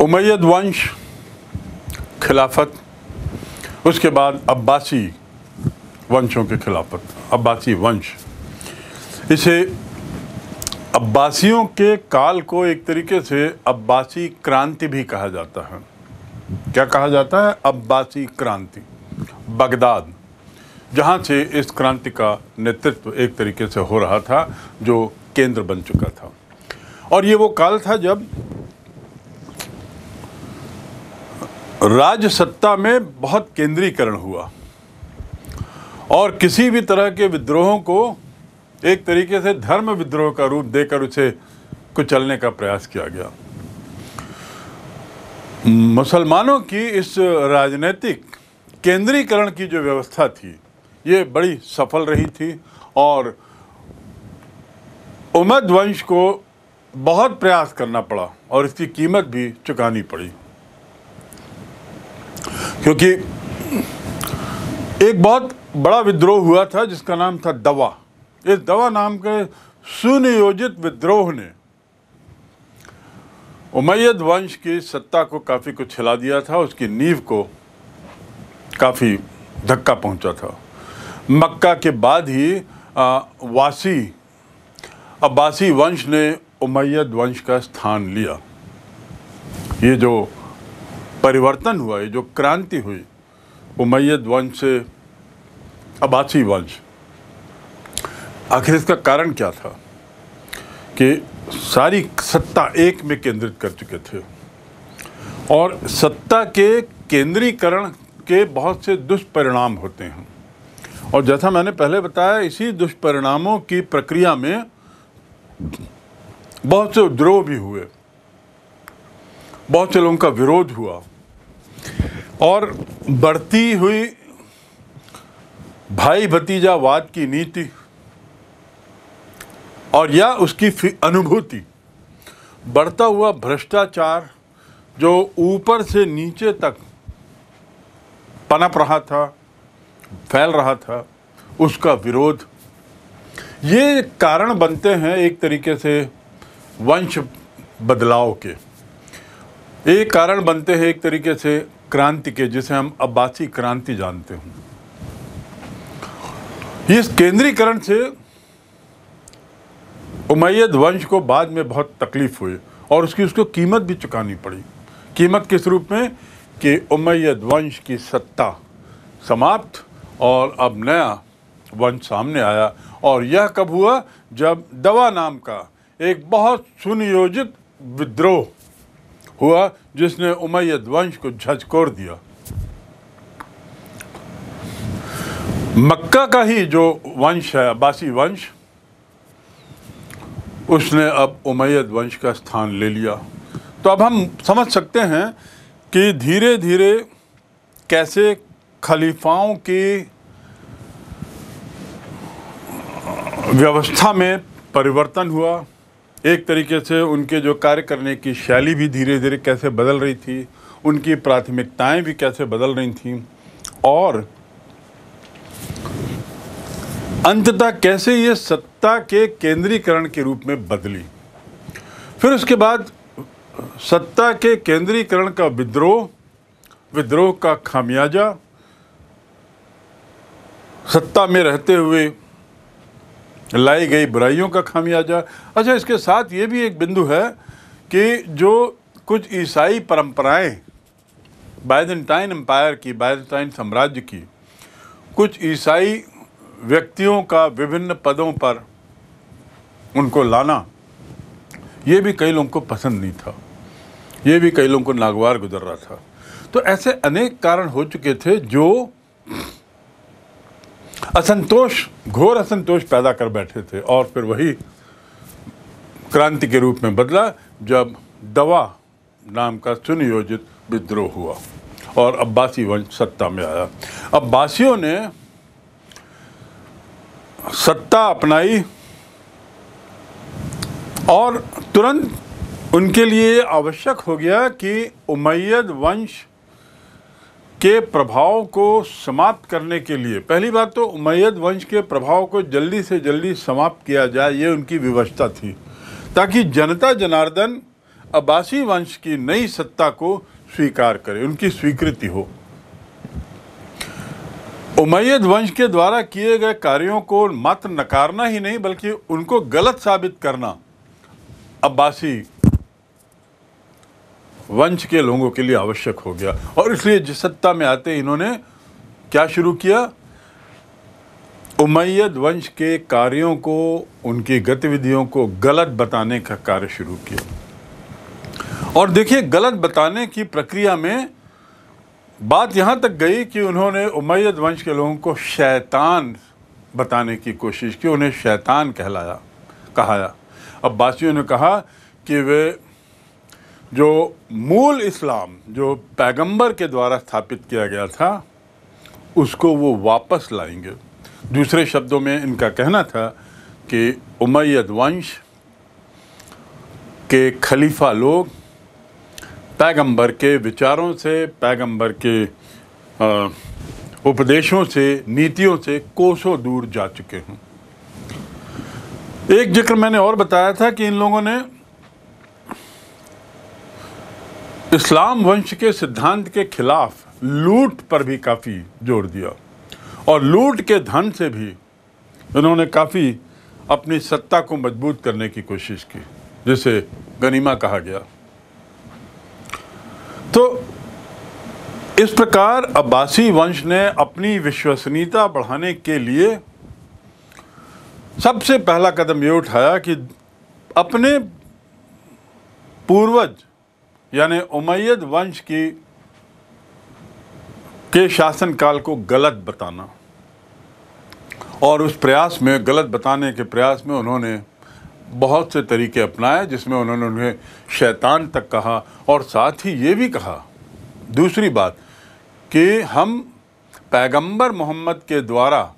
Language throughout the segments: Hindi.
उमैयद वंश खिलाफत, उसके बाद अब्बासी वंशों के खिलाफत, अब्बासी वंश। इसे अब्बासियों के काल को एक तरीके से अब्बासी क्रांति भी कहा जाता है। क्या कहा जाता है? अब्बासी क्रांति, बगदाद, जहाँ से इस क्रांति का नेतृत्व एक तरीके से हो रहा था, जो केंद्र बन चुका था। और ये वो काल था जब राज सत्ता में बहुत केंद्रीकरण हुआ। और किसी भी तरह के विद्रोहों को एक तरीके से धर्म विद्रोह का रूप देकर उसे कुचलने का प्रयास किया गया। मुसलमानों की इस राजनीतिक केंद्रीकरण की जो व्यवस्था थी, ये बड़ी सफल रही थी और उमद वंश को बहुत प्रयास करना पड़ा और इसकी कीमत भी चुकानी पड़ी। क्योंकि एक बहुत बड़ा विद्रोह हुआ था जिसका नाम था दवा। इस दवा नाम के सुनियोजित विद्रोह ने उमैयद वंश की सत्ता को काफ़ी कुछ हिला दिया था उसकी नींव को काफ़ी धक्का पहुँचा था। मक्का के बाद ही आ, वासी अब्बासी वंश ने उमैयद वंश का स्थान लिया। ये जो परिवर्तन हुआ ये जो क्रांति हुई उमैयद वंश से अबासी वंश। आखिर इसका कारण क्या था कि सारी सत्ता एक में केंद्रित कर चुके थे और सत्ता के केंद्रीकरण के बहुत से दुष्परिणाम होते हैं। और जैसा मैंने पहले बताया, इसी दुष्परिणामों की प्रक्रिया में बहुत से उद्रोह भी हुए। बहुत से लोगों का विरोध हुआ। और बढ़ती हुई भाई भतीजावाद की नीति और या उसकी अनुभूति, बढ़ता हुआ भ्रष्टाचार जो ऊपर से नीचे तक पनप रहा था, फैल रहा था, उसका विरोध। ये कारण बनते हैं एक तरीके से वंश बदलाव के। एक कारण बनते हैं एक तरीके से क्रांति के, जिसे हम अब्बासी क्रांति जानते हैं। इस केंद्रीकरण से उमैयद वंश को बाद में बहुत तकलीफ़ हुई और उसकी, उसको कीमत भी चुकानी पड़ी। कीमत किस रूप में? कि उमैयद वंश की सत्ता समाप्त और अब नया वंश सामने आया और यह कब हुआ? जब दवा नाम का एक बहुत सुनियोजित विद्रोह हुआ जिसने उमैयद वंश को झकझोर दिया। मक्का का ही जो वंश है, अब्बासी वंश, उसने अब उमैयद वंश का स्थान ले लिया। तो अब हम समझ सकते हैं कि धीरे धीरे कैसे खलीफाओं की व्यवस्था में परिवर्तन हुआ। एक तरीके से उनके जो कार्य करने की शैली भी धीरे धीरे कैसे बदल रही थी, उनकी प्राथमिकताएँ भी कैसे बदल रही थी, और अंततः कैसे ये सत्ता के केंद्रीकरण के रूप में बदली। फिर उसके बाद सत्ता के केंद्रीकरण का विद्रोह विद्रोह का खामियाजा, सत्ता में रहते हुए लाई गई बुराइयों का खामियाजा। अच्छा इसके साथ ये भी एक बिंदु है कि जो कुछ ईसाई परंपराएँ बाइजेंटाइन एम्पायर की बाइजेंटाइन साम्राज्य की, कुछ ईसाई व्यक्तियों का विभिन्न पदों पर उनको लाना, ये भी कई लोगों को पसंद नहीं था। ये भी कई लोगों को नागवार गुजर रहा था। तो ऐसे अनेक कारण हो चुके थे जो असंतोष, घोर असंतोष पैदा कर बैठे थे और फिर वही क्रांति के रूप में बदला जब दवा नाम का सुनियोजित विद्रोह हुआ और अब्बासी वंश सत्ता में आया। अब्बासियों ने सत्ता अपनाई और तुरंत उनके लिए आवश्यक हो गया कि उमैयद वंश के प्रभाव को समाप्त करने के लिए। पहली बात तो उमैयद वंश के प्रभाव को जल्दी से जल्दी समाप्त किया जाए, ये उनकी व्यवस्था थी। ताकि जनता जनार्दन अब्बासी वंश की नई सत्ता को स्वीकार करे, उनकी स्वीकृति हो। उमैयद वंश के द्वारा किए गए कार्यों को मात्र नकारना ही नहीं, बल्कि उनको गलत साबित करना अब्बासी वंश के लोगों के लिए आवश्यक हो गया। और इसलिए जिस सत्ता में आते इन्होंने क्या शुरू किया? उमैयद वंश के कार्यों को, उनकी गतिविधियों को गलत बताने का कार्य शुरू किया। और देखिए, गलत बताने की प्रक्रिया में बात यहाँ तक गई कि उन्होंने उमैयद वंश के लोगों को शैतान बताने की कोशिश की, उन्हें शैतान कहलाया, कहाया। अब बासियों ने कहा कि वे जो मूल इस्लाम, जो पैगंबर के द्वारा स्थापित किया गया था, उसको वो वापस लाएँगे। दूसरे शब्दों में इनका कहना था कि उमैयद वंश के खलीफा लोग पैगंबर के विचारों से, पैगंबर के उपदेशों से, नीतियों से कोसों दूर जा चुके हैं। एक ज़िक्र मैंने और बताया था कि इन लोगों ने इस्लाम वंश के सिद्धांत के खिलाफ लूट पर भी काफ़ी ज़ोर दिया। और लूट के धन से भी इन्होंने काफ़ी अपनी सत्ता को मज़बूत करने की कोशिश की, जिसे गनीमा कहा गया। तो इस प्रकार अब्बासी वंश ने अपनी विश्वसनीयता बढ़ाने के लिए सबसे पहला कदम ये उठाया कि अपने पूर्वज यानी उमैयद वंश की, के शासनकाल को गलत बताना। और उस प्रयास में, गलत बताने के प्रयास में उन्होंने बहुत से तरीके अपनाए, जिसमें उन्होंने उन्हें शैतान तक कहा और साथ ही ये भी कहा। दूसरी बात कि हम पैगंबर मोहम्मद के द्वारा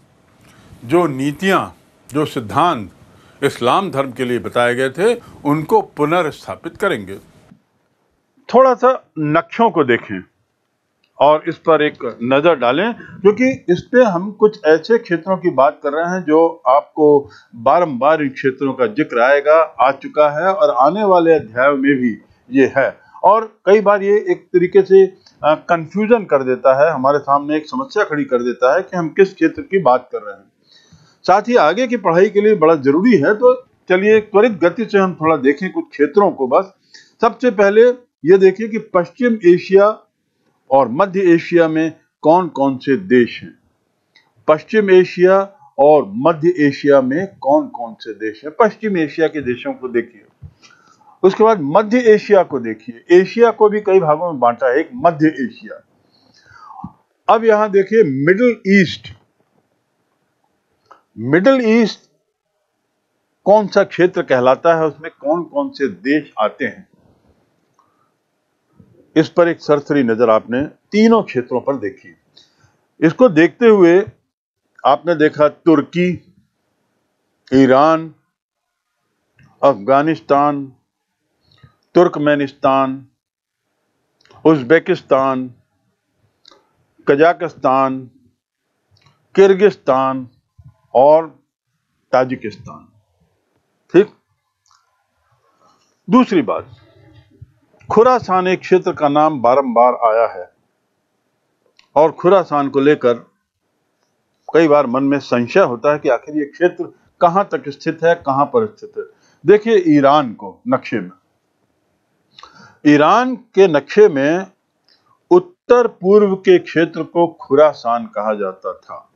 जो नीतियाँ, जो सिद्धांत इस्लाम धर्म के लिए बताए गए थे, उनको पुनर्स्थापित करेंगे। थोड़ा सा नक्शों को देखें और इस पर एक नज़र डालें, क्योंकि इस पे हम कुछ ऐसे क्षेत्रों की बात कर रहे हैं जो आपको बारंबार इन क्षेत्रों का ज़िक्र आएगा, आ चुका है और आने वाले अध्याय में भी ये है। और कई बार ये एक तरीके से कंफ्यूजन कर देता है, हमारे सामने एक समस्या खड़ी कर देता है कि हम किस क्षेत्र की बात कर रहे हैं। साथ ही आगे की पढ़ाई के लिए बड़ा ज़रूरी है तो चलिए त्वरित गति से हम थोड़ा देखें कुछ क्षेत्रों को बस। सबसे पहले ये देखिए कि पश्चिम एशिया और मध्य एशिया में कौन कौन से देश हैं? पश्चिम एशिया और मध्य एशिया में कौन कौन से देश हैं? पश्चिम एशिया के देशों को देखिए। उसके बाद मध्य एशिया को देखिए। एशिया को भी कई भागों में बांटा है। एक मध्य एशिया। अब यहाँ देखिए मिडिल ईस्ट। मिडिल ईस्ट कौन सा क्षेत्र कहलाता है? उसमें कौन कौन से देश आते हैं? इस पर एक सरसरी नज़र आपने तीनों क्षेत्रों पर देखी। इसको देखते हुए आपने देखा तुर्की, Iran, Afghanistan, Turkmenistan, Uzbekistan, Kazakhstan, Kyrgyzstan और ताजिकिस्तान। ठीक? दूसरी बात। खुरासान एक क्षेत्र का नाम बारंबार आया है। और खुरासान को लेकर कई बार मन में संशय होता है कि आखिर ये क्षेत्र कहाँ तक स्थित है, कहाँ पर स्थित है। देखिए ईरान को नक्शे में। ईरान के नक्शे में उत्तर पूर्व के क्षेत्र को खुरासान कहा जाता था।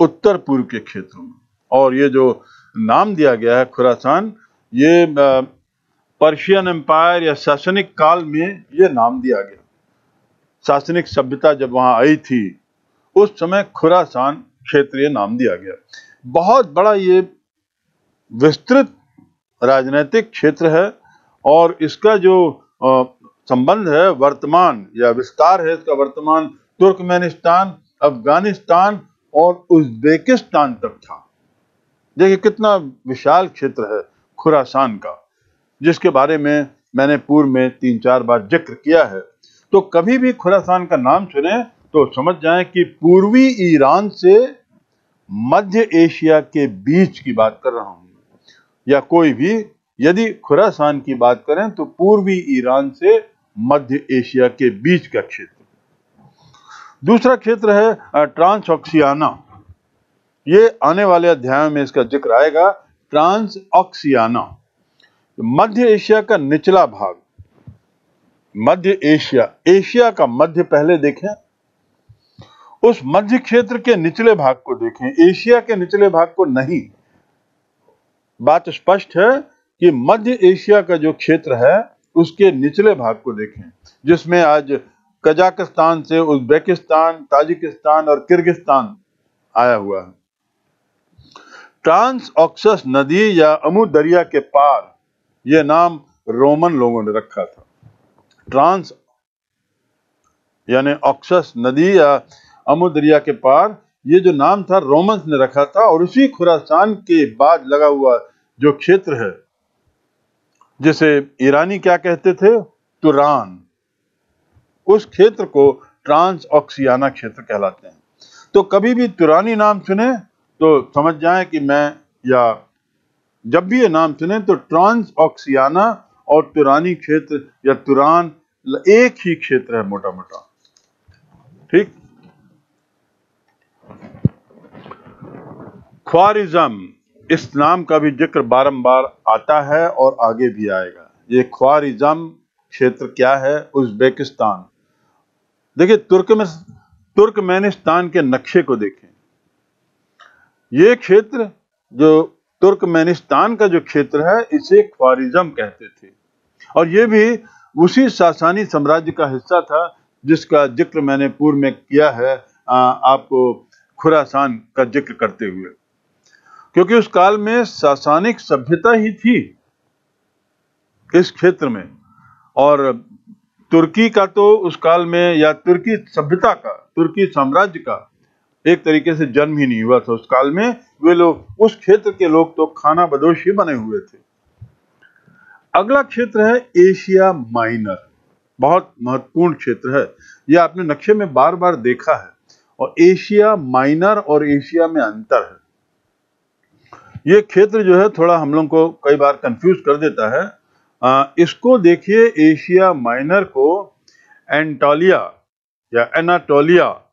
उत्तर पूर्व के क्षेत्र में। और ये जो नाम दिया गया है खुरासान, ये पर्शियन एम्पायर या शासनिक काल में ये नाम दिया गया। शासनिक सभ्यता जब वहाँ आई थी, उस समय खुरासान क्षेत्रीय नाम दिया गया। बहुत बड़ा ये विस्तृत राजनीतिक क्षेत्र है और इसका जो संबंध है, वर्तमान या विस्तार है इसका वर्तमान तुर्कमेनिस्तान, अफ़गानिस्तान और उज्बेकिस्तान तक था। देखिए कितना विशाल क्षेत्र है खुरासान का। जिसके बारे में मैंने पूर्व में तीन चार बार ज़िक्र किया है तो कभी भी खुरासान का नाम सुने तो समझ जाएँ कि पूर्वी ईरान से मध्य एशिया के बीच की बात कर रहा हूँ। या कोई भी, यदि खुरासान की बात करें तो पूर्वी ईरान से मध्य एशिया के बीच का क्षेत्र। दूसरा क्षेत्र है ट्रांस ऑक्सियाना ये आने वाले अध्याय में इसका ज़िक्र आएगा ट्रांस ऑक्सियाना मध्य एशिया का निचला भाग। मध्य एशिया। एशिया का मध्य पहले देखें। उस मध्य क्षेत्र के निचले भाग को देखें। एशिया के निचले भाग को नहीं। बात स्पष्ट है कि मध्य एशिया का जो क्षेत्र है, उसके निचले भाग को देखें, जिसमें आज कजाकिस्तान से उज्बेकिस्तान, ताजिकिस्तान और किर्गिस्तान आया हुआ है। ट्रांस ऑक्सस नदी या अमू दरिया के पार यह नाम रोमन लोगों ने रखा था। ट्रांस, यानी ऑक्सस नदी या अमू दरिया के पार, ये जो नाम था रोमन्स ने रखा था और उसी खुरासान के बाद लगा हुआ जो क्षेत्र है, जिसे ईरानी क्या कहते थे? तुरान। उस क्षेत्र को ट्रांस ऑक्सियाना क्षेत्र कहलाते हैं। तो कभी भी तुरानी नाम सुने तो समझ जाएँ कि मैं या जब भी ये नाम सुने तो ट्रांस ऑक्सियाना और तुरानी क्षेत्र या तुरान एक ही क्षेत्र है मोटा मोटा ठीक? ख्वारिज्म, इस नाम का भी ज़िक्र बारंबार आता है और आगे भी आएगा। ये ख्वारिज्म क्षेत्र क्या है? उज्बेकिस्तान। देखिए, तुर्क में, तुर्कमेनिस्तान के नक्शे को देखें। ये क्षेत्र जो तुर्कमेनिस्तान का जो क्षेत्र है इसे ख्वारिज्म कहते थे। और ये भी उसी सासानी साम्राज्य का हिस्सा था जिसका ज़िक्र मैंने पूर्व में किया है आ, आपको खुरासान का ज़िक्र करते हुए। क्योंकि उस काल में सासानिक सभ्यता ही थी इस क्षेत्र में। और तुर्की का तो उस काल में या तुर्की सभ्यता का तुर्की साम्राज्य का एक तरीके से जन्म ही नहीं हुआ था उस काल में। वे लोग उस क्षेत्र के लोग तो खाना बदोश ही बने हुए थे। अगला क्षेत्र है एशिया माइनर। बहुत महत्वपूर्ण क्षेत्र है। यह आपने नक्शे में बार बार देखा है। और एशिया माइनर और एशिया में अंतर है। यह क्षेत्र जो है थोड़ा हम लोग को कई बार कंफ्यूज कर देता है। आ, इसको देखिए एशिया माइनर को एंटोलिया या एनाटोलिया।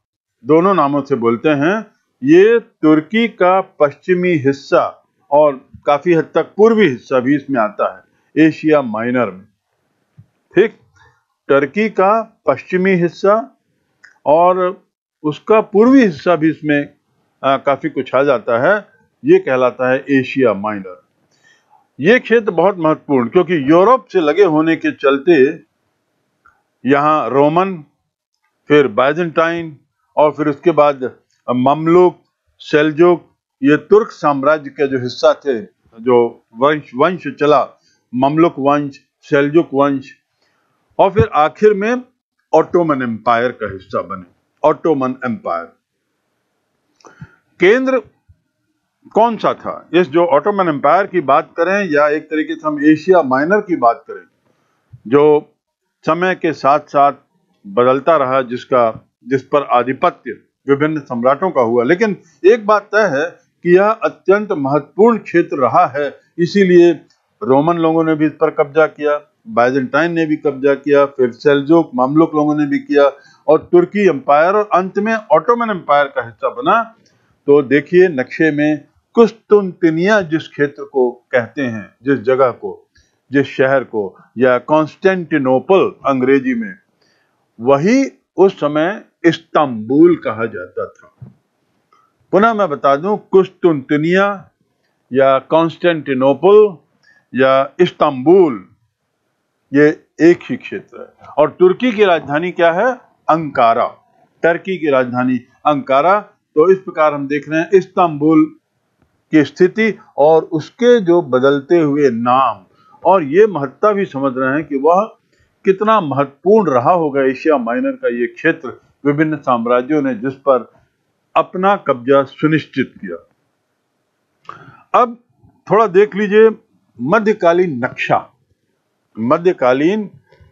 दोनों नामों से बोलते हैं। ये तुर्की का पश्चिमी हिस्सा और काफ़ी हद तक पूर्वी हिस्सा भी इसमें आता है एशिया माइनर में। ठीक टर्की का पश्चिमी हिस्सा और उसका पूर्वी हिस्सा भी इसमें आ, काफ़ी कुछ आ जाता है। ये कहलाता है एशिया माइनर। ये क्षेत्र बहुत महत्वपूर्ण क्योंकि यूरोप से लगे होने के चलते यहाँ रोमन फिर बाइजेंटाइन और फिर उसके बाद ममलुक, सेलजुक, ये तुर्क साम्राज्य के जो हिस्सा थे, जो वंश वंश चला, ममलुक वंश, सेलजुक वंश, और फिर आखिर में ऑटोमन एम्पायर का हिस्सा बने, ऑटोमन एम्पायर। केंद्र कौन सा था? इस जो ऑटोमन एम्पायर की बात करें, या एक तरीके से हम एशिया माइनर की बात करें, जो समय के साथ साथ बदलता रहा, जिसका जिस पर आधिपत्य विभिन्न सम्राटों का हुआ। लेकिन एक बात तय है कि यह अत्यंत महत्वपूर्ण क्षेत्र रहा है। इसीलिए रोमन लोगों ने भी इस पर कब्जा किया, बाइजेंटाइन ने भी कब्जा किया, फिर सेल्जुक मामलुक लोगों ने भी किया और तुर्की एम्पायर और अंत में ऑटोमन एम्पायर का हिस्सा बना। तो देखिए, नक्शे में कुस्तुनतिनिया जिस क्षेत्र को कहते हैं, जिस जगह को, जिस शहर को, या कॉन्स्टेंटिनोपल अंग्रेज़ी में, वही उस समय इस्तांबुल कहा जाता था। पुनः मैं बता दूँ कुस्तुनतिनिया या कॉन्स्टेंटिनोपल या इस्तांबुल, ये एक ही क्षेत्र है। और तुर्की की राजधानी क्या है? अंकारा। टर्की की राजधानी अंकारा। तो इस प्रकार हम देख रहे हैं इस्तांबुल की स्थिति और उसके जो बदलते हुए नाम। और ये महत्ता भी समझ रहे हैं कि वह कितना महत्वपूर्ण रहा होगा एशिया माइनर का ये क्षेत्र। विभिन्न साम्राज्यों ने जिस पर अपना कब्जा सुनिश्चित किया। अब थोड़ा देख लीजिए मध्यकालीन नक्शा। मध्यकालीन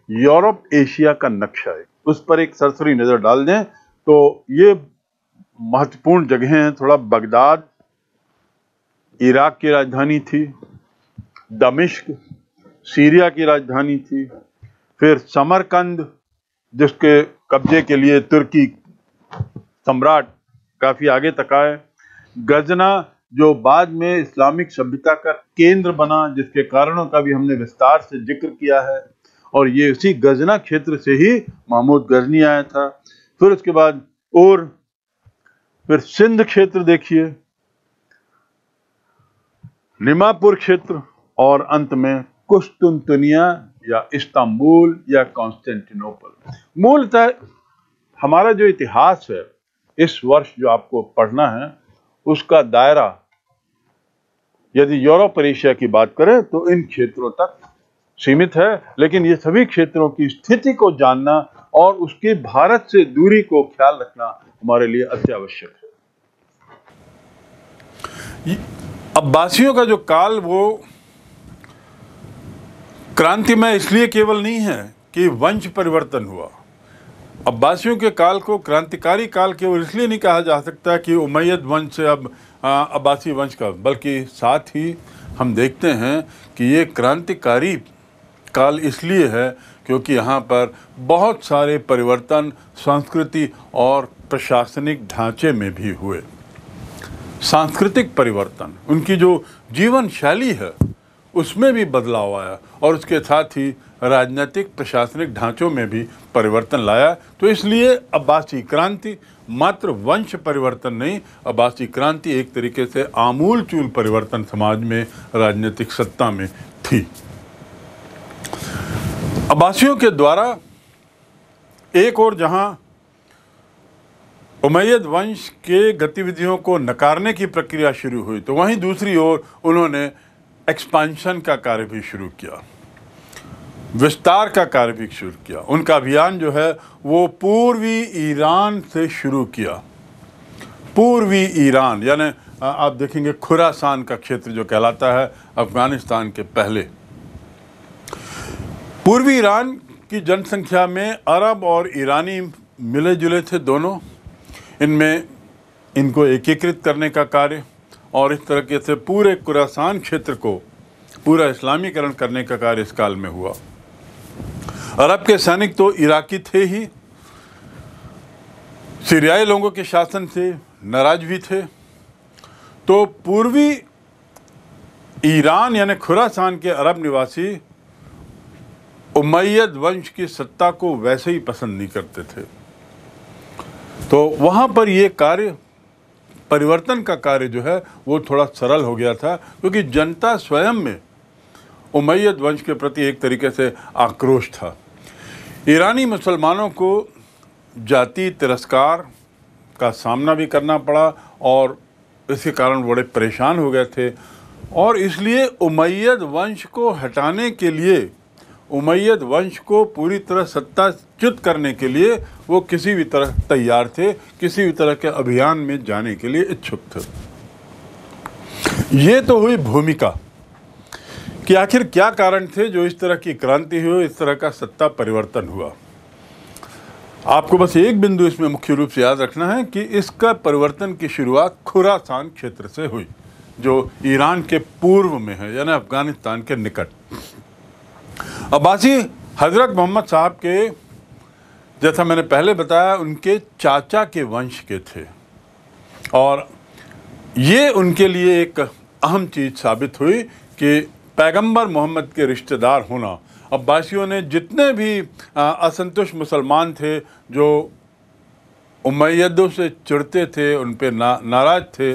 यूरोप एशिया का नक्शा है। उस पर एक सरसरी नज़र डाल दें तो ये महत्वपूर्ण जगह हैं। थोड़ा बगदाद, इराक की राजधानी थी, दमिश्क, सीरिया की राजधानी थी, फिर समरकंद, जिसके कब्जे के लिए तुर्की सम्राट काफ़ी आगे तक आए। गजना जो बाद में इस्लामिक सभ्यता का केंद्र बना, जिसके कारणों का भी हमने विस्तार से ज़िक्र किया है, और ये उसी गजना क्षेत्र से ही महमूद गजनी आया था। फिर उसके बाद और फिर सिंध क्षेत्र देखिए, निमापुर क्षेत्र, और अंत में कुश्तुनतुनिया या इस्तांबुल या कॉन्स्टेंटिनोपल मूलतः हमारा जो इतिहास है, इस वर्ष जो आपको पढ़ना है, उसका दायरा यदि यूरोप और एशिया की बात करें तो इन क्षेत्रों तक सीमित है। लेकिन ये सभी क्षेत्रों की स्थिति को जानना और उसके भारत से दूरी को ख्याल रखना हमारे लिए अत्यावश्यक है। अब्बासियों का जो काल, वो क्रांतिमय इसलिए केवल नहीं है कि वंश परिवर्तन हुआ। अब्बासियों के काल को क्रांतिकारी काल केवल इसलिए नहीं कहा जा सकता कि उमैयद वंश से अब अब्बासी वंश का, बल्कि साथ ही हम देखते हैं कि ये क्रांतिकारी काल इसलिए है क्योंकि यहाँ पर बहुत सारे परिवर्तन संस्कृति और प्रशासनिक ढांचे में भी हुए। सांस्कृतिक परिवर्तन, उनकी जो जीवन शैली है उसमें भी बदलाव आया और उसके साथ ही राजनीतिक प्रशासनिक ढांचों में भी परिवर्तन लाया। तो इसलिए अब्बासी क्रांति मात्र वंश परिवर्तन नहीं, अब्बासी क्रांति एक तरीके से आमूल चूल परिवर्तन समाज में, राजनीतिक सत्ता में थी। अब्बासियों के द्वारा एक और जहाँ उमैयद वंश के गतिविधियों को नकारने की प्रक्रिया शुरू हुई तो वहीं दूसरी ओर उन्होंने एक्सपांशन का कार्य भी शुरू किया। विस्तार का कार्य भी शुरू किया। उनका अभियान जो है, वो पूर्वी ईरान से शुरू किया। पूर्वी ईरान, यानी आप देखेंगे खुरासान का क्षेत्र जो कहलाता है, अफ़गानिस्तान के पहले। पूर्वी ईरान की जनसंख्या में अरब और ईरानी मिले जुले थे दोनों। इनमें इनको एकीकृत करने का कार्य और इस तरीके से पूरे कुरासान क्षेत्र को पूरा इस्लामीकरण करने का कार्य इस काल में हुआ। अरब के सैनिक तो इराकी थे ही। सीरियाई लोगों के शासन से नाराज़ भी थे। तो पूर्वी ईरान यानी खुरासान के अरब निवासी उमैयद वंश की सत्ता को वैसे ही पसंद नहीं करते थे। तो वहाँ पर ये कार्य परिवर्तन का कार्य जो है, वो थोड़ा सरल हो गया था, क्योंकि जनता स्वयं में उमैयद वंश के प्रति एक तरीके से आक्रोश था। ईरानी मुसलमानों को जाति तिरस्कार का सामना भी करना पड़ा और इसके कारण बड़े परेशान हो गए थे और इसलिए उमैयद वंश को हटाने के लिए उमैयद वंश को पूरी तरह सत्ता सत्ताच्युत करने के लिए वो किसी भी तरह तैयार थे, किसी भी तरह के अभियान में जाने के लिए इच्छुक थे। ये तो हुई भूमिका कि आखिर क्या कारण थे जो इस तरह की क्रांति हुई, इस तरह का सत्ता परिवर्तन हुआ। आपको बस एक बिंदु इसमें मुख्य रूप से याद रखना है कि इसका परिवर्तन की शुरुआत खुरासान क्षेत्र से हुई, जो ईरान के पूर्व में है, यानी अफ़गानिस्तान के निकट। अब्बासी, हज़रत मोहम्मद साहब के, जैसा मैंने पहले बताया, उनके चाचा के वंश के थे। और ये उनके लिए एक अहम चीज़ साबित हुई कि पैगंबर मोहम्मद के रिश्तेदार होना। अब्बासियों ने जितने भी असंतुष्ट मुसलमान थे, जो उमैदों से चिड़ते थे, उन पर ना, नाराज़ थे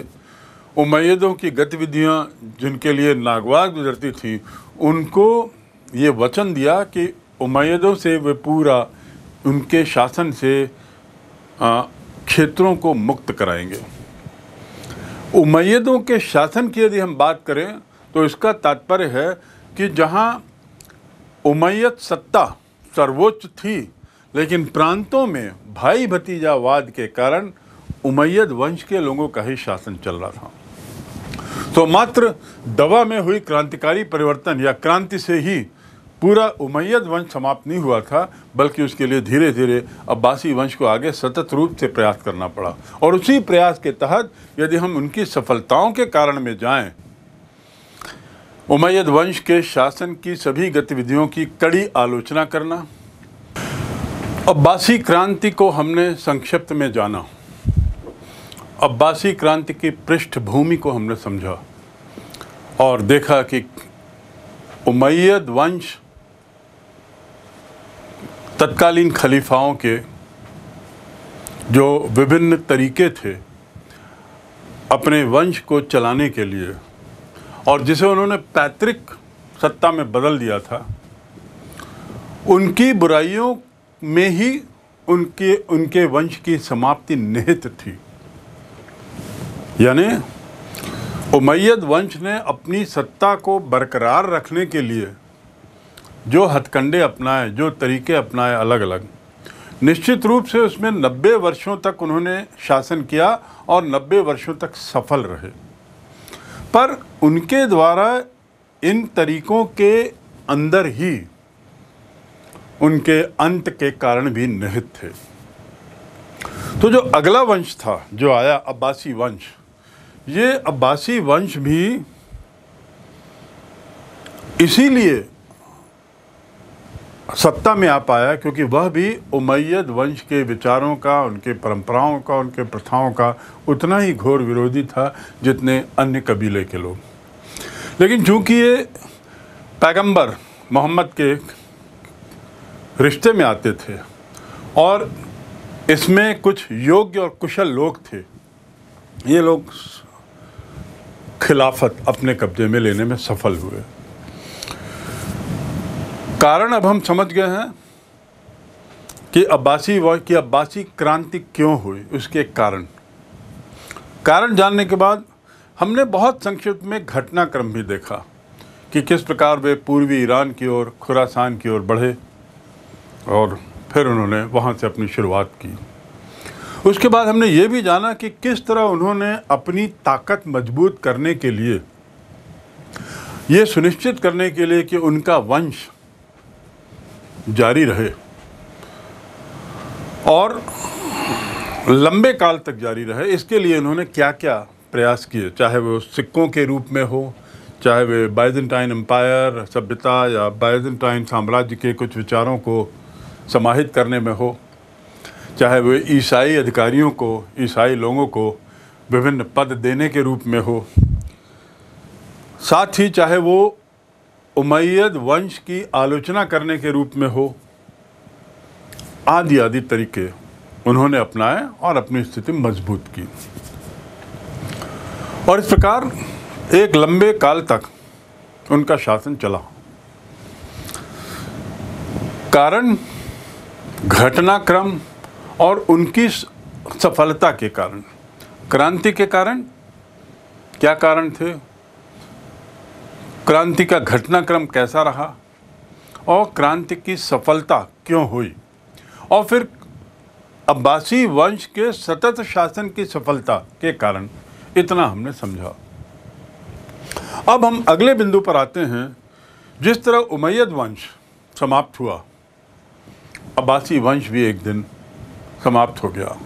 उमैदों की गतिविधियाँ जिनके लिए नागवार गुजरती थी, उनको ये वचन दिया कि उमैदों से वे पूरा उनके शासन से क्षेत्रों को मुक्त कराएँगे। उमैदों के शासन की यदि हम बात करें तो इसका तात्पर्य है कि जहाँ उमैयत सत्ता सर्वोच्च थी, लेकिन प्रांतों में भाई भतीजावाद के कारण उमैयद वंश के लोगों का ही शासन चल रहा था। तो मात्र दवा में हुई क्रांतिकारी परिवर्तन या क्रांति से ही पूरा उमैयद वंश समाप्त नहीं हुआ था, बल्कि उसके लिए धीरे धीरे अब्बासी वंश को आगे सतत रूप से प्रयास करना पड़ा। और उसी प्रयास के तहत यदि हम उनकी सफलताओं के कारण में जाएँ उमैयद वंश के शासन की सभी गतिविधियों की कड़ी आलोचना करना, अब्बासी क्रांति को हमने संक्षिप्त में जाना। अब्बासी क्रांति की पृष्ठभूमि को हमने समझा और देखा कि उमैयद वंश तत्कालीन खलीफाओं के जो विभिन्न तरीके थे अपने वंश को चलाने के लिए और जिसे उन्होंने पैतृक सत्ता में बदल दिया था, उनकी बुराइयों में ही उनके उनके वंश की समाप्ति निहित थी। यानी उमैयद वंश ने अपनी सत्ता को बरकरार रखने के लिए जो हथकंडे अपनाए, जो तरीके अपनाए अलग अलग निश्चित रूप से उसमें नब्बे वर्षों तक उन्होंने शासन किया और नब्बे वर्षों तक सफल रहे। पर उनके द्वारा इन तरीकों के अंदर ही उनके अंत के कारण भी निहित थे। तो जो अगला वंश था, जो आया अब्बासी वंश, ये अब्बासी वंश भी इसीलिए सत्ता में आ पाया क्योंकि वह भी उमैयद वंश के विचारों का, उनके परंपराओं का, उनके प्रथाओं का उतना ही घोर विरोधी था जितने अन्य कबीले के लोग। लेकिन चूँकि ये पैगंबर मोहम्मद के रिश्ते में आते थे और इसमें कुछ योग्य और कुशल लोग थे, ये लोग खिलाफत अपने कब्जे में लेने में सफल हुए। कारण अब हम समझ गए हैं कि अब्बासी की अब्बासी क्रांति क्यों हुई, उसके कारण। कारण जानने के बाद हमने बहुत संक्षिप्त में घटनाक्रम भी देखा कि किस प्रकार वे पूर्वी ईरान की ओर, खुरासान की ओर बढ़े और फिर उन्होंने वहाँ से अपनी शुरुआत की। उसके बाद हमने ये भी जाना कि किस तरह उन्होंने अपनी ताकत मज़बूत करने के लिए, ये सुनिश्चित करने के लिए कि उनका वंश जारी रहे और लंबे काल तक जारी रहे। इसके लिए उन्होंने क्या क्या प्रयास किए? चाहे वो सिक्कों के रूप में हो, चाहे वे बाइजेंटाइन एम्पायर सभ्यता या बाइजेंटाइन साम्राज्य के कुछ विचारों को समाहित करने में हो, चाहे वे ईसाई अधिकारियों को, ईसाई लोगों को विभिन्न पद देने के रूप में हो। साथ ही चाहे वो उमैयद वंश की आलोचना करने के रूप में हो। आदि आदि तरीके उन्होंने अपनाए और अपनी स्थिति मज़बूत की। और इस प्रकार एक लंबे काल तक उनका शासन चला। कारण, घटनाक्रम और उनकी सफलता के कारण। क्रांति के कारण क्या कारण थे? क्रांति का घटनाक्रम कैसा रहा? और क्रांति की सफलता क्यों हुई? और फिर अब्बासी वंश के सतत शासन की सफलता के कारण इतना हमने समझा। अब हम अगले बिंदु पर आते हैं, जिस तरह उमैयद वंश समाप्त हुआ। अब्बासी वंश भी एक दिन समाप्त हो गया।